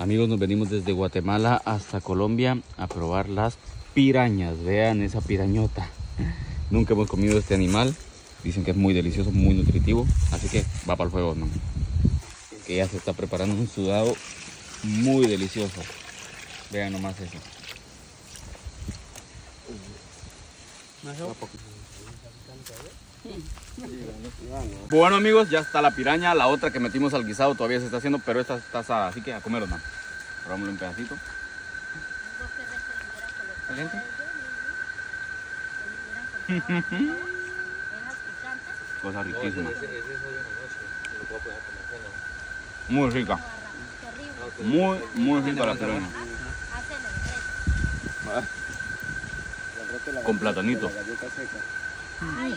Amigos, nos venimos desde Guatemala hasta Colombia a probar las pirañas. Vean esa pirañota. Nunca hemos comido este animal. Dicen que es muy delicioso, muy nutritivo. Así que va para el fuego, ¿no? Que ya se está preparando un sudado muy delicioso. Vean nomás eso. Bueno amigos, ya está la piraña, la otra que metimos al guisado todavía se está haciendo, pero esta está asada, así que a comer hermano. Probámosle un pedacito. ¿Caliente? Cosa riquísima. Muy rica. Muy, muy rica la piraña. Con platanito. Ay,